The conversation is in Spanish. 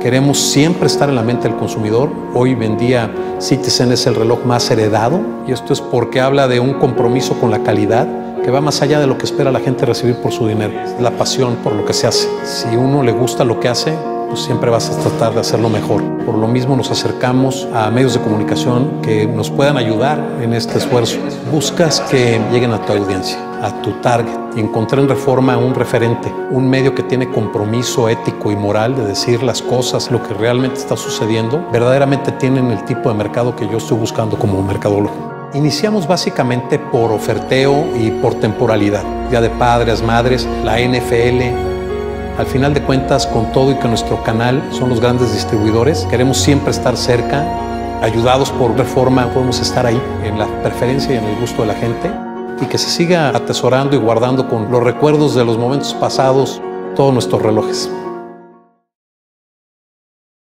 Queremos siempre estar en la mente del consumidor. Hoy en día Citizen es el reloj más heredado y esto es porque habla de un compromiso con la calidad que va más allá de lo que espera la gente recibir por su dinero. La pasión por lo que se hace. Si uno le gusta lo que hace, pues siempre vas a tratar de hacerlo mejor. Por lo mismo nos acercamos a medios de comunicación que nos puedan ayudar en este esfuerzo. Buscas que lleguen a tu audiencia, a tu target. Y encontré en Reforma un referente, un medio que tiene compromiso ético y moral de decir las cosas, lo que realmente está sucediendo. Verdaderamente tienen el tipo de mercado que yo estoy buscando como mercadólogo. Iniciamos básicamente por oferteo y por temporalidad, ya de padres, madres, la NFL, al final de cuentas, con todo y que nuestro canal son los grandes distribuidores, queremos siempre estar cerca, ayudados por reforma, podemos estar ahí en la preferencia y en el gusto de la gente y que se siga atesorando y guardando con los recuerdos de los momentos pasados todos nuestros relojes.